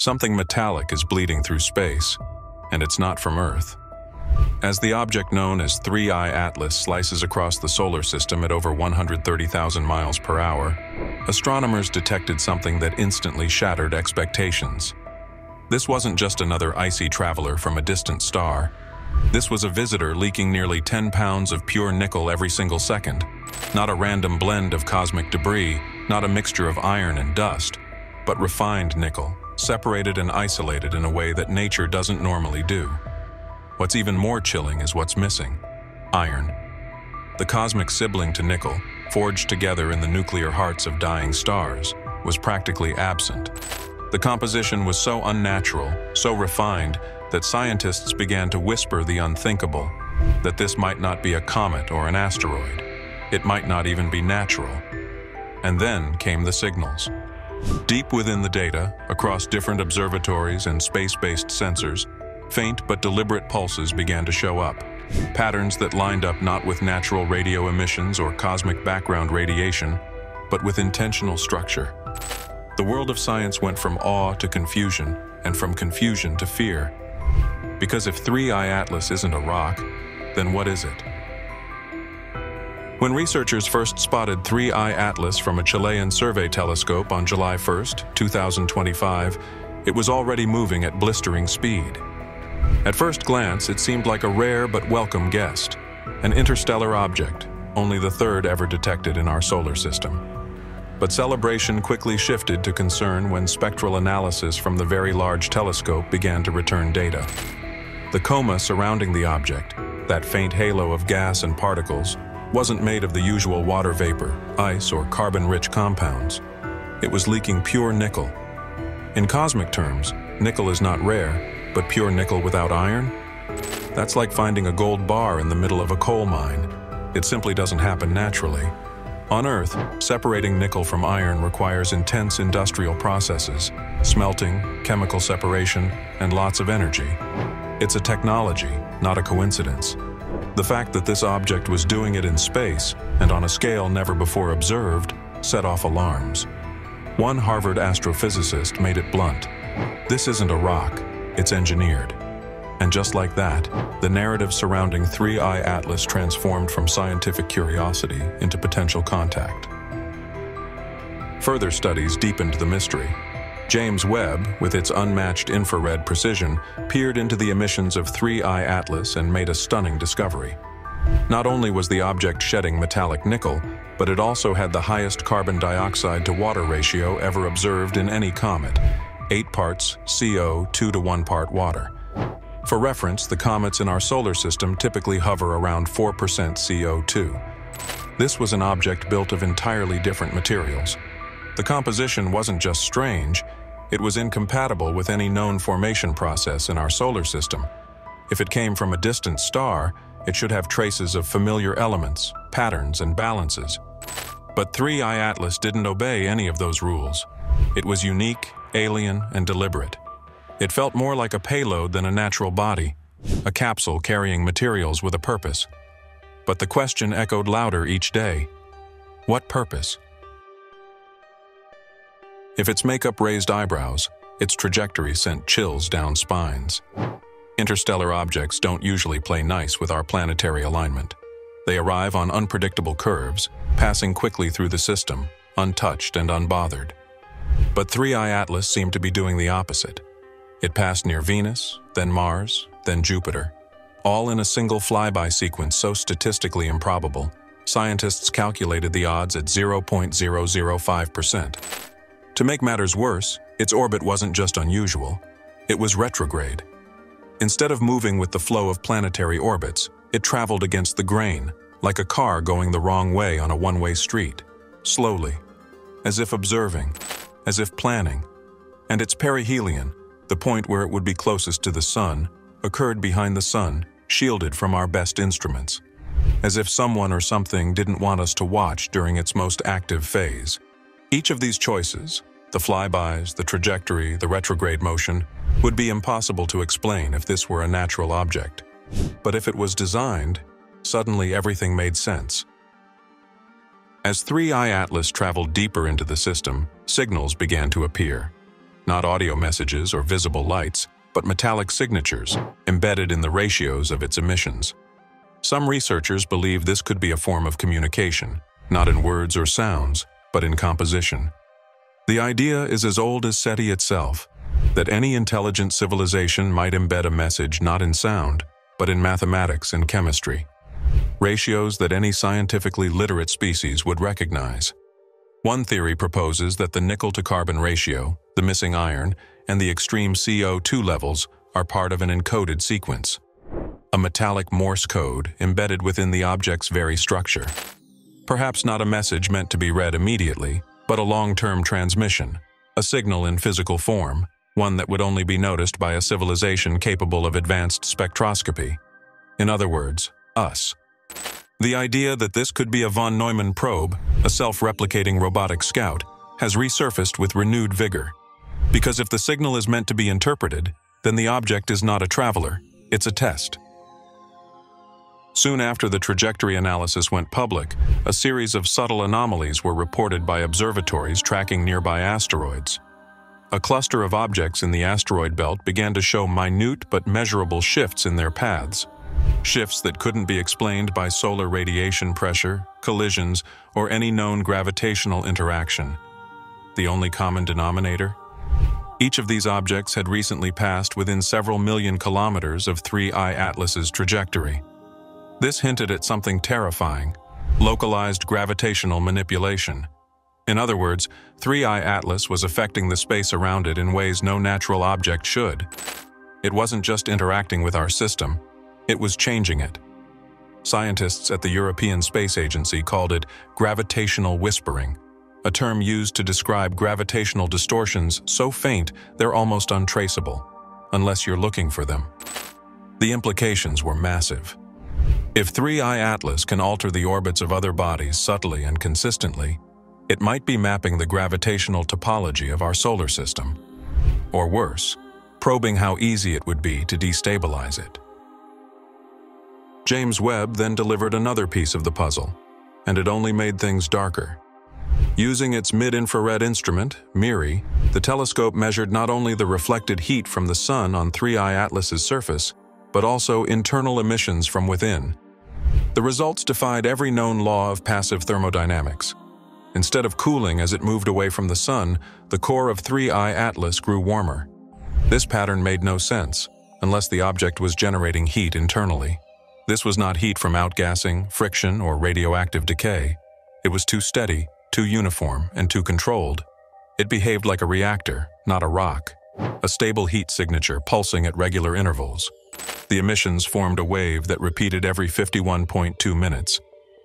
Something metallic is bleeding through space, and it's not from Earth. As the object known as 3I Atlas slices across the solar system at over 130,000 miles per hour, astronomers detected something that instantly shattered expectations. This wasn't just another icy traveler from a distant star. This was a visitor leaking nearly 10 pounds of pure nickel every single second. Not a random blend of cosmic debris, not a mixture of iron and dust, but refined nickel, separated and isolated in a way that nature doesn't normally do. What's even more chilling is what's missing iron. The cosmic sibling to nickel, forged together in the nuclear hearts of dying stars, was practically absent. The composition was so unnatural, so refined, that scientists began to whisper the unthinkable that this might not be a comet or an asteroid. It might not even be natural. And then came the signals. Deep within the data, across different observatories and space-based sensors, Faint but deliberate pulses began to show up, patterns that lined up not with natural radio emissions or cosmic background radiation, but with intentional structure. The world of science went from awe to confusion, and from confusion to fear. Because if 3I Atlas isn't a rock, then what is it? When researchers first spotted 3I Atlas from a Chilean survey telescope on July 1, 2025, it was already moving at blistering speed. At first glance, it seemed like a rare but welcome guest, an interstellar object, only the third ever detected in our solar system. But celebration quickly shifted to concern when spectral analysis from the Very Large Telescope began to return data. The coma surrounding the object, that faint halo of gas and particles, wasn't made of the usual water vapor, ice, or carbon-rich compounds. It was leaking pure nickel. In cosmic terms, nickel is not rare, but pure nickel without iron? That's like finding a gold bar in the middle of a coal mine. It simply doesn't happen naturally. On Earth, separating nickel from iron requires intense industrial processes, smelting, chemical separation, and lots of energy. It's a technology, not a coincidence. The fact that this object was doing it in space, and on a scale never before observed, set off alarms. One Harvard astrophysicist made it blunt. This isn't a rock, it's engineered. And just like that, the narrative surrounding 3I Atlas transformed from scientific curiosity into potential contact. Further studies deepened the mystery. James Webb, with its unmatched infrared precision, peered into the emissions of 3I Atlas and made a stunning discovery. Not only was the object shedding metallic nickel, but it also had the highest carbon dioxide to water ratio ever observed in any comet, 8 parts CO2 to 1 part water. For reference, the comets in our solar system typically hover around 4% CO2. This was an object built of entirely different materials. The composition wasn't just strange, it was incompatible with any known formation process in our solar system. If it came from a distant star, it should have traces of familiar elements, patterns, and balances. But 3I Atlas didn't obey any of those rules. It was unique, alien, and deliberate. It felt more like a payload than a natural body, a capsule carrying materials with a purpose. But the question echoed louder each day. What purpose? If its makeup raised eyebrows, its trajectory sent chills down spines. Interstellar objects don't usually play nice with our planetary alignment. They arrive on unpredictable curves, passing quickly through the system, untouched and unbothered. But 3I Atlas seemed to be doing the opposite. It passed near Venus, then Mars, then Jupiter, all in a single flyby sequence so statistically improbable, scientists calculated the odds at 0.005%. To make matters worse, its orbit wasn't just unusual, it was retrograde. Instead of moving with the flow of planetary orbits, it traveled against the grain, like a car going the wrong way on a one-way street, slowly, as if observing, as if planning, and its perihelion, the point where it would be closest to the sun, occurred behind the sun, shielded from our best instruments, as if someone or something didn't want us to watch during its most active phase. Each of these choices, the flybys, the trajectory, the retrograde motion, would be impossible to explain if this were a natural object. But if it was designed, suddenly everything made sense. As 3I Atlas traveled deeper into the system, signals began to appear. not audio messages or visible lights, but metallic signatures embedded in the ratios of its emissions. Some researchers believe this could be a form of communication, not in words or sounds, but in composition. The idea is as old as SETI itself, that any intelligent civilization might embed a message not in sound, but in mathematics and chemistry. Ratios that any scientifically literate species would recognize. One theory proposes that the nickel-to-carbon ratio, the missing iron, and the extreme CO2 levels are part of an encoded sequence. A metallic Morse code embedded within the object's very structure. Perhaps not a message meant to be read immediately, but a long-term transmission, a signal in physical form, one that would only be noticed by a civilization capable of advanced spectroscopy. In other words, us. The idea that this could be a von Neumann probe, a self-replicating robotic scout, has resurfaced with renewed vigor. Because if the signal is meant to be interpreted, then the object is not a traveler, it's a test. Soon after the trajectory analysis went public, a series of subtle anomalies were reported by observatories tracking nearby asteroids. A cluster of objects in the asteroid belt began to show minute but measurable shifts in their paths, shifts that couldn't be explained by solar radiation pressure, collisions, or any known gravitational interaction. The only common denominator? Each of these objects had recently passed within several million kilometers of 3I Atlas's trajectory. This hinted at something terrifying, localized gravitational manipulation. In other words, 3I Atlas was affecting the space around it in ways no natural object should. It wasn't just interacting with our system, it was changing it. Scientists at the European Space Agency called it gravitational whispering, a term used to describe gravitational distortions so faint they're almost untraceable, unless you're looking for them. The implications were massive. If 3I Atlas can alter the orbits of other bodies subtly and consistently, it might be mapping the gravitational topology of our solar system. Or worse, probing how easy it would be to destabilize it. James Webb then delivered another piece of the puzzle, and it only made things darker. Using its mid-infrared instrument, MIRI, the telescope measured not only the reflected heat from the sun on 3I Atlas's surface, but also internal emissions from within. The results defied every known law of passive thermodynamics. Instead of cooling as it moved away from the sun, the core of 3I Atlas grew warmer. This pattern made no sense, unless the object was generating heat internally. This was not heat from outgassing, friction, or radioactive decay. It was too steady, too uniform, and too controlled. It behaved like a reactor, not a rock, a stable heat signature pulsing at regular intervals. The emissions formed a wave that repeated every 51.2 minutes,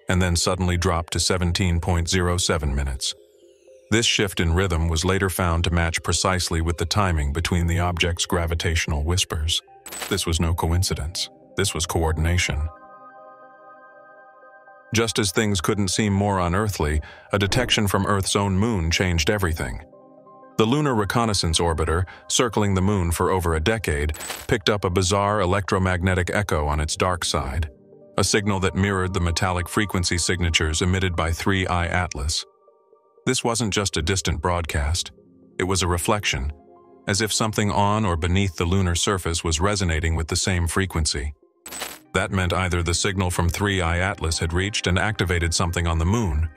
and then suddenly dropped to 17.07 minutes. This shift in rhythm was later found to match precisely with the timing between the object's gravitational whispers. This was no coincidence. This was coordination. Just as things couldn't seem more unearthly, a detection from Earth's own moon changed everything. The Lunar Reconnaissance Orbiter, circling the moon for over a decade, picked up a bizarre electromagnetic echo on its dark side, a signal that mirrored the metallic frequency signatures emitted by 3I Atlas. This wasn't just a distant broadcast. It was a reflection, as if something on or beneath the lunar surface was resonating with the same frequency. That meant either the signal from 3I Atlas had reached and activated something on the moon,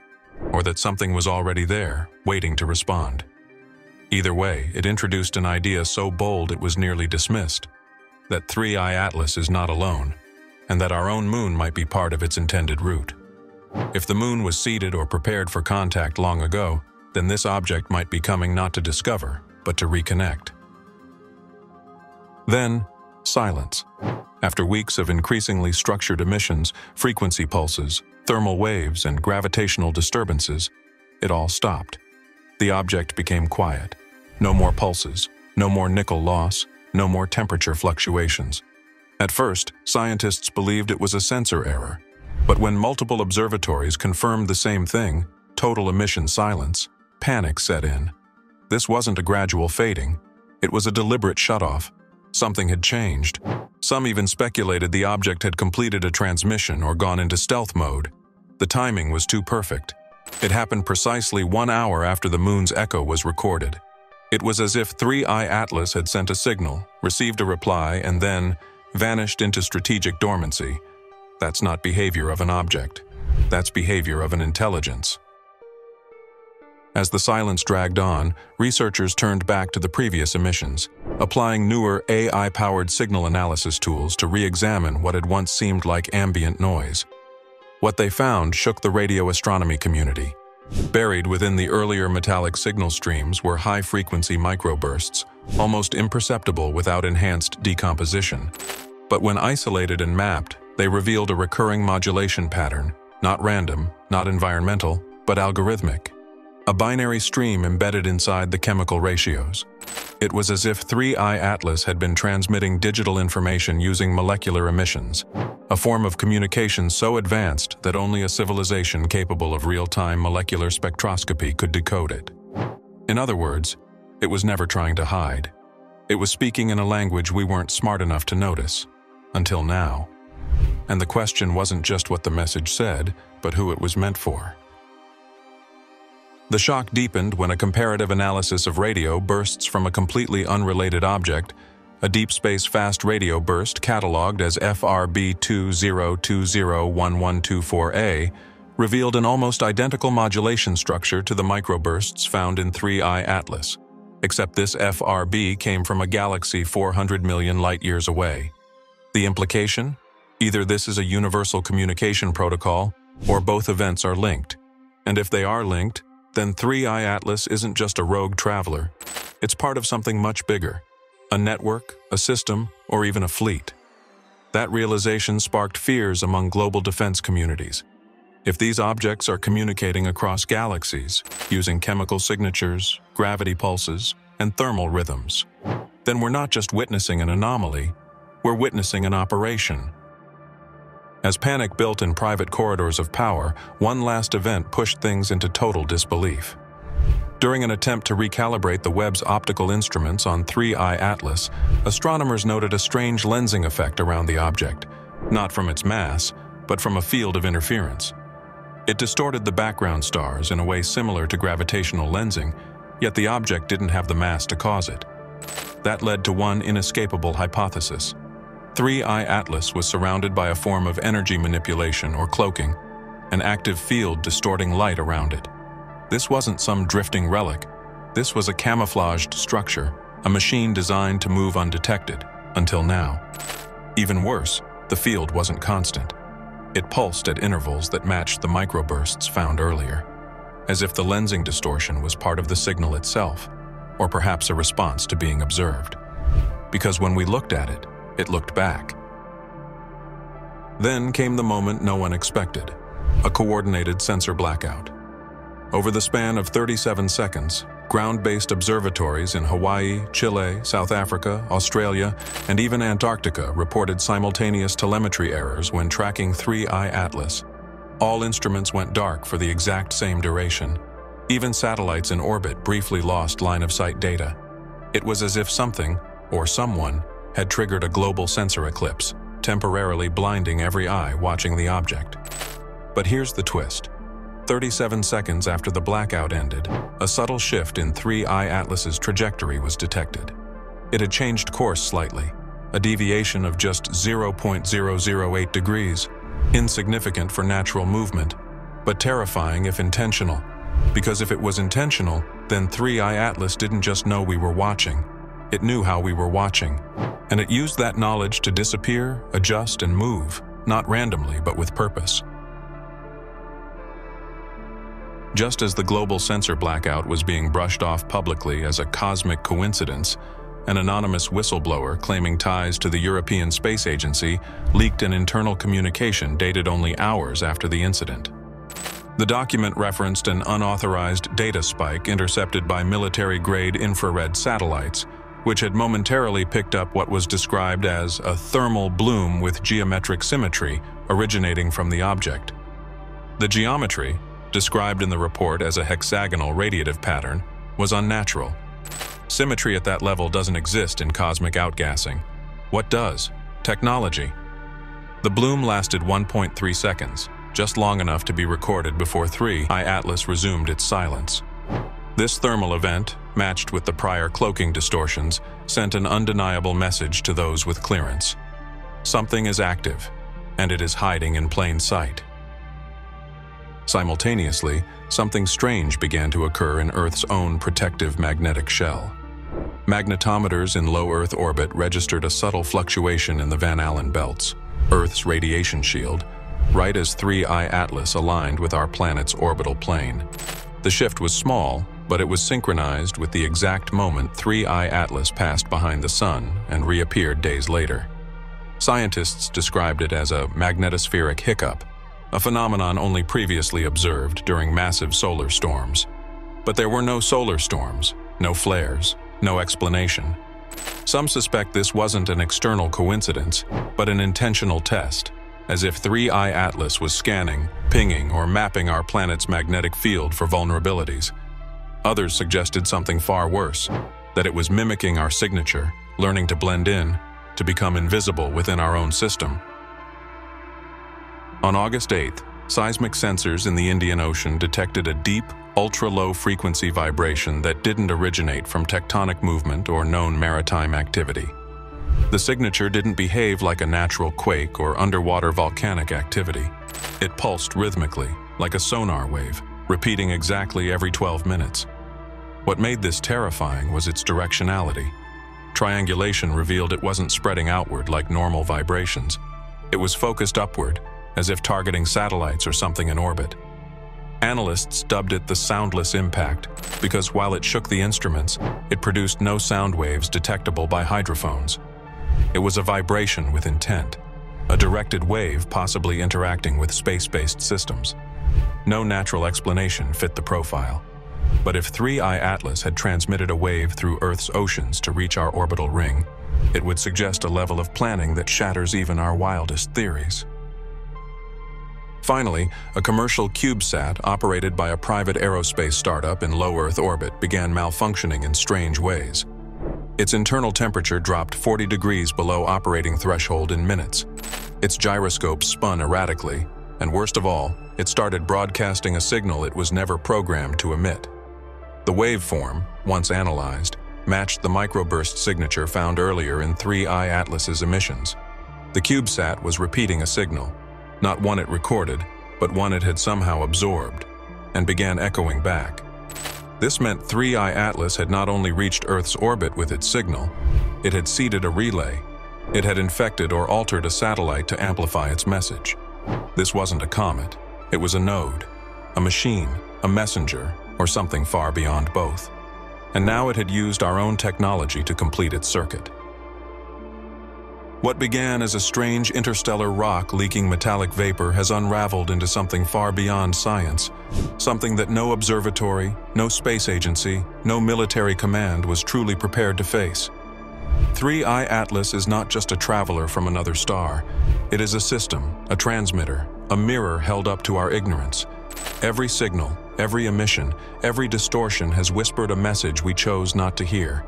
or that something was already there, waiting to respond. Either way, it introduced an idea so bold it was nearly dismissed, that 3I Atlas is not alone, and that our own moon might be part of its intended route. If the moon was seeded or prepared for contact long ago, then this object might be coming not to discover, but to reconnect. Then, silence. After weeks of increasingly structured emissions, frequency pulses, thermal waves, and gravitational disturbances, it all stopped. The object became quiet. No more pulses, no more nickel loss, no more temperature fluctuations. At first, scientists believed it was a sensor error. But when multiple observatories confirmed the same thing, total emission silence, panic set in. This wasn't a gradual fading. It was a deliberate shutoff. Something had changed. Some even speculated the object had completed a transmission or gone into stealth mode. The timing was too perfect. It happened precisely one hour after the moon's echo was recorded. It was as if 3i Atlas had sent a signal, received a reply, and then vanished into strategic dormancy. That's not behavior of an object. That's behavior of an intelligence. As the silence dragged on, researchers turned back to the previous emissions, applying newer AI-powered signal analysis tools to re-examine what had once seemed like ambient noise. What they found shook the radio astronomy community. Buried within the earlier metallic signal streams were high-frequency microbursts, almost imperceptible without enhanced decomposition. But when isolated and mapped, they revealed a recurring modulation pattern, not random, not environmental, but algorithmic a binary stream embedded inside the chemical ratios. It was as if 3i Atlas had been transmitting digital information using molecular emissions, a form of communication so advanced that only a civilization capable of real-time molecular spectroscopy could decode it. In other words, it was never trying to hide. It was speaking in a language we weren't smart enough to notice, until now. And the question wasn't just what the message said, but who it was meant for. The shock deepened when a comparative analysis of radio bursts from a completely unrelated object, a deep space fast radio burst catalogued as FRB20201124A, revealed an almost identical modulation structure to the microbursts found in 3i Atlas, except this FRB came from a galaxy 400 million light-years away. The implication? Either this is a universal communication protocol, or both events are linked. And if they are linked, then 3i Atlas isn't just a rogue traveler. It's part of something much bigger, a network, a system, or even a fleet. That realization sparked fears among global defense communities. If these objects are communicating across galaxies, using chemical signatures, gravity pulses, and thermal rhythms, then we're not just witnessing an anomaly, we're witnessing an operation, as panic built in private corridors of power, one last event pushed things into total disbelief. During an attempt to recalibrate the Webb's optical instruments on 3i Atlas, astronomers noted a strange lensing effect around the object, not from its mass, but from a field of interference. It distorted the background stars in a way similar to gravitational lensing, yet the object didn't have the mass to cause it. That led to one inescapable hypothesis. 3i Atlas was surrounded by a form of energy manipulation or cloaking, an active field distorting light around it. This wasn't some drifting relic. This was a camouflaged structure, a machine designed to move undetected, until now. Even worse, the field wasn't constant. It pulsed at intervals that matched the microbursts found earlier, as if the lensing distortion was part of the signal itself, or perhaps a response to being observed. Because when we looked at it, it looked back. Then came the moment no one expected, a coordinated sensor blackout. Over the span of 37 seconds, ground-based observatories in Hawaii, Chile, South Africa, Australia, and even Antarctica reported simultaneous telemetry errors when tracking 3i Atlas. All instruments went dark for the exact same duration. Even satellites in orbit briefly lost line-of-sight data. It was as if something, or someone, had triggered a global sensor eclipse, temporarily blinding every eye watching the object. But here's the twist. 37 seconds after the blackout ended, a subtle shift in 3i Atlas's trajectory was detected. It had changed course slightly, a deviation of just 0.008 degrees, insignificant for natural movement, but terrifying if intentional. Because if it was intentional, then 3i Atlas didn't just know we were watching, it knew how we were watching, and it used that knowledge to disappear, adjust, and move, not randomly but with purpose. Just as the global sensor blackout was being brushed off publicly as a cosmic coincidence, an anonymous whistleblower claiming ties to the European Space Agency leaked an internal communication dated only hours after the incident. The document referenced an unauthorized data spike intercepted by military-grade infrared satellites, which had momentarily picked up what was described as a thermal bloom with geometric symmetry originating from the object. The geometry, described in the report as a hexagonal radiative pattern, was unnatural. Symmetry at that level doesn't exist in cosmic outgassing. What does? Technology. The bloom lasted 1.3 seconds, just long enough to be recorded before 3i Atlas resumed its silence. This thermal event, matched with the prior cloaking distortions, sent an undeniable message to those with clearance. Something is active, and it is hiding in plain sight. Simultaneously, something strange began to occur in Earth's own protective magnetic shell. Magnetometers in low Earth orbit registered a subtle fluctuation in the Van Allen belts, Earth's radiation shield, right as 3I Atlas aligned with our planet's orbital plane. The shift was small, but it was synchronized with the exact moment 3I Atlas passed behind the Sun and reappeared days later. Scientists described it as a magnetospheric hiccup, a phenomenon only previously observed during massive solar storms. But there were no solar storms, no flares, no explanation. Some suspect this wasn't an external coincidence, but an intentional test, as if 3I Atlas was scanning, pinging, or mapping our planet's magnetic field for vulnerabilities. Others suggested something far worse, that it was mimicking our signature, learning to blend in, to become invisible within our own system. On August 8th, seismic sensors in the Indian Ocean detected a deep, ultra-low frequency vibration that didn't originate from tectonic movement or known maritime activity. The signature didn't behave like a natural quake or underwater volcanic activity. It pulsed rhythmically, like a sonar wave, repeating exactly every 12 minutes. What made this terrifying was its directionality. Triangulation revealed it wasn't spreading outward like normal vibrations. It was focused upward, as if targeting satellites or something in orbit. Analysts dubbed it the soundless impact because while it shook the instruments, it produced no sound waves detectable by hydrophones. It was a vibration with intent, a directed wave possibly interacting with space-based systems. No natural explanation fit the profile. But if 3I Atlas had transmitted a wave through Earth's oceans to reach our orbital ring, it would suggest a level of planning that shatters even our wildest theories. Finally, a commercial CubeSat operated by a private aerospace startup in low Earth orbit began malfunctioning in strange ways. Its internal temperature dropped 40 degrees below operating threshold in minutes. Its gyroscope spun erratically, and worst of all, it started broadcasting a signal it was never programmed to emit. The waveform, once analyzed, matched the microburst signature found earlier in 3I Atlas's emissions. The CubeSat was repeating a signal, not one it recorded, but one it had somehow absorbed, and began echoing back. This meant 3I Atlas had not only reached Earth's orbit with its signal, it had seeded a relay. It had infected or altered a satellite to amplify its message. This wasn't a comet, it was a node, a machine, a messenger, or something far beyond both. And now it had used our own technology to complete its circuit. What began as a strange interstellar rock leaking metallic vapor has unraveled into something far beyond science, something that no observatory, no space agency, no military command was truly prepared to face. 3I Atlas is not just a traveler from another star. It is a system, a transmitter, a mirror held up to our ignorance. Every signal, every emission, every distortion has whispered a message we chose not to hear.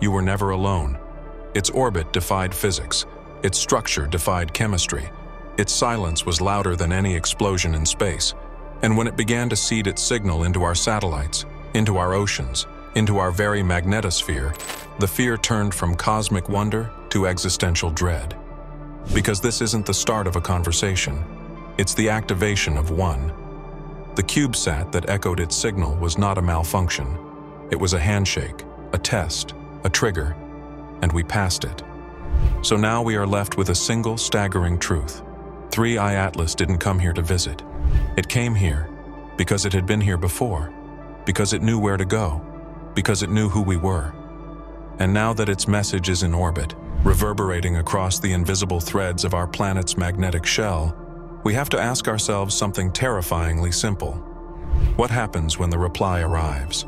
You were never alone. Its orbit defied physics. Its structure defied chemistry. Its silence was louder than any explosion in space. And when it began to seed its signal into our satellites, into our oceans, into our very magnetosphere, the fear turned from cosmic wonder to existential dread. Because this isn't the start of a conversation. It's the activation of one. The CubeSat that echoed its signal was not a malfunction. It was a handshake, a test, a trigger, and we passed it. So now we are left with a single staggering truth. 3I Atlas didn't come here to visit. It came here because it had been here before, because it knew where to go, because it knew who we were. And now that its message is in orbit, reverberating across the invisible threads of our planet's magnetic shell, we have to ask ourselves something terrifyingly simple. What happens when the reply arrives?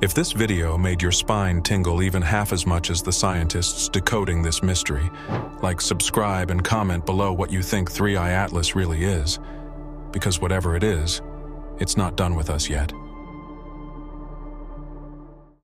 If this video made your spine tingle even half as much as the scientists decoding this mystery, like subscribe and comment below what you think 3i Atlas really is, because whatever it is, it's not done with us yet.